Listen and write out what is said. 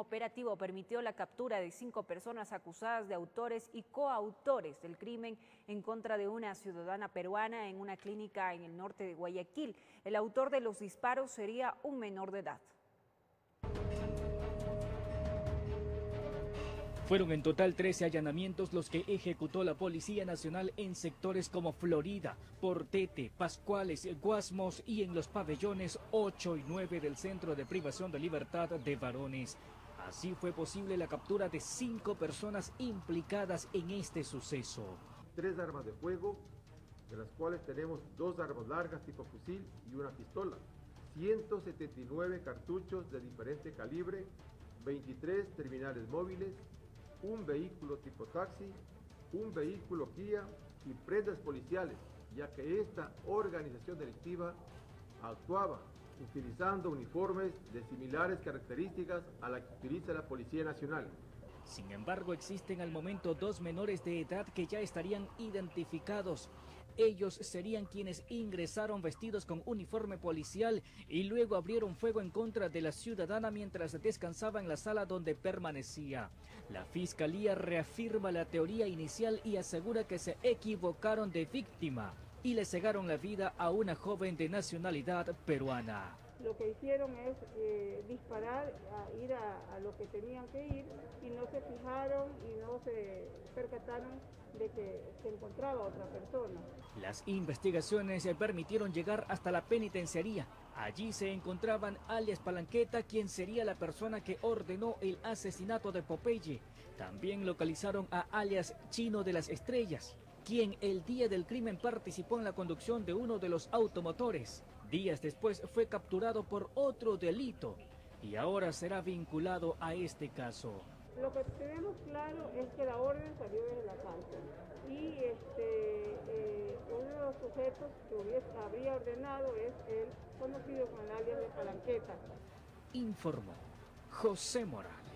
operativo permitió la captura de cinco personas acusadas de autores y coautores del crimen en contra de una ciudadana peruana en una clínica en el norte de Guayaquil. El autor de los disparos sería un menor de edad. Fueron en total 13 allanamientos los que ejecutó la Policía Nacional en sectores como Florida, Portete, Pascuales, Guasmos y en los pabellones 8 y 9 del Centro de Privación de Libertad de Varones. Así fue posible la captura de cinco personas implicadas en este suceso. Tres armas de fuego, de las cuales tenemos dos armas largas tipo fusil y una pistola. 179 cartuchos de diferente calibre, 23 terminales móviles, un vehículo tipo taxi, un vehículo Kia y prendas policiales, ya que esta organización delictiva actuaba utilizando uniformes de similares características a la que utiliza la Policía Nacional. Sin embargo, existen al momento dos menores de edad que ya estarían identificados. Ellos serían quienes ingresaron vestidos con uniforme policial y luego abrieron fuego en contra de la ciudadana mientras descansaba en la sala donde permanecía. La fiscalía reafirma la teoría inicial y asegura que se equivocaron de víctima y le cegaron la vida a una joven de nacionalidad peruana. Lo que hicieron es eh, disparar, a ir a, lo que tenían que ir y no se fijaron y no se percataron de que se encontraba otra persona. Las investigaciones se permitieron llegar hasta la penitenciaría. Allí se encontraban alias Palanqueta, quien sería la persona que ordenó el asesinato de Popeye. También localizaron a alias Chino de las Estrellas, quien el día del crimen participó en la conducción de uno de los automotores. Días después fue capturado por otro delito y ahora será vinculado a este caso. Lo que tenemos claro es que la orden salió desde la cárcel y este, eh, uno de los sujetos que hubiese, habría ordenado es el conocido con el alias de Palanqueta. Informó José Morales.